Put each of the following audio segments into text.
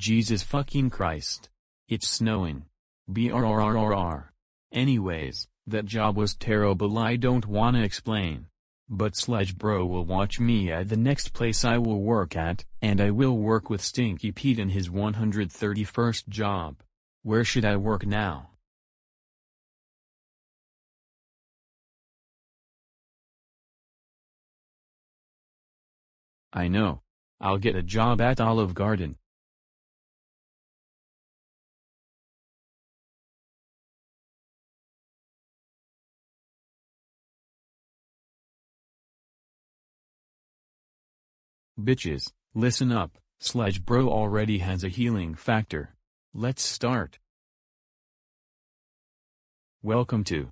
Jesus fucking Christ. It's snowing. BRRRRR. Anyways, that job was terrible I don't wanna explain. But Sledge Bro will watch me at the next place I will work at, and I will work with Stinky Pete in his 131st job. Where should I work now? I know. I'll get a job at Olive Garden. Bitches, listen up, Sledge Bro already has a healing factor. Let's start. Welcome to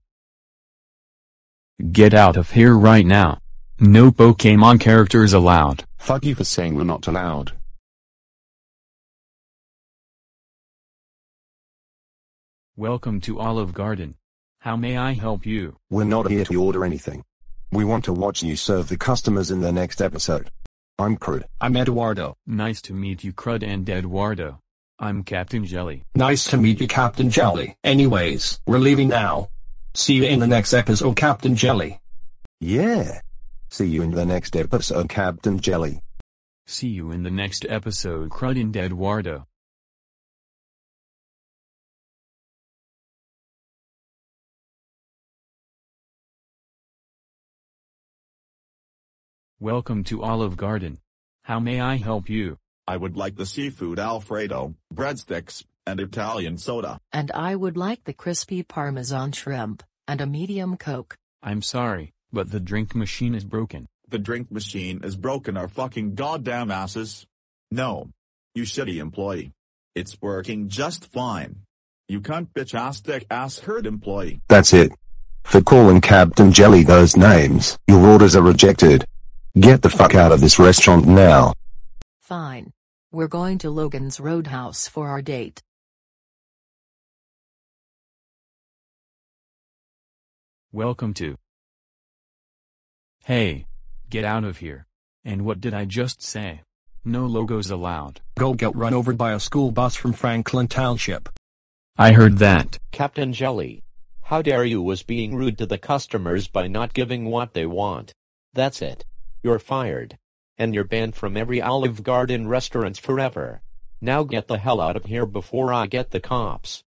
Get out of here right now. No Pokemon characters allowed. Fuck you for saying we're not allowed. Welcome to Olive Garden. How may I help you? We're not here to order anything. We want to watch you serve the customers in the next episode. I'm Crud. I'm Eduardo. Nice to meet you Crud and Eduardo. I'm Captain Jelly. Nice to meet you Captain Jelly. Anyways, we're leaving now. See you in the next episode Captain Jelly. Yeah. See you in the next episode, Captain Jelly. See you in the next episode Crud and Eduardo. Welcome to Olive Garden. How may I help you? I would like the seafood Alfredo, breadsticks, and Italian soda. And I would like the crispy Parmesan shrimp, and a medium Coke. I'm sorry, but the drink machine is broken. The drink machine is broken our fucking goddamn asses. No. You shitty employee. It's working just fine. You cunt bitch ass dick ass herd employee. That's it. For calling Captain Jelly those names, your orders are rejected. Get the fuck out of this restaurant now. Fine. We're going to Logan's Roadhouse for our date. Welcome to. Hey. Get out of here. And what did I just say? No logos allowed. Go get run over by a school bus from Franklin Township. I heard that. Captain Jelly. How dare you was being rude to the customers by not giving what they want. That's it. You're fired. And you're banned from every Olive Garden restaurant forever. Now get the hell out of here before I get the cops.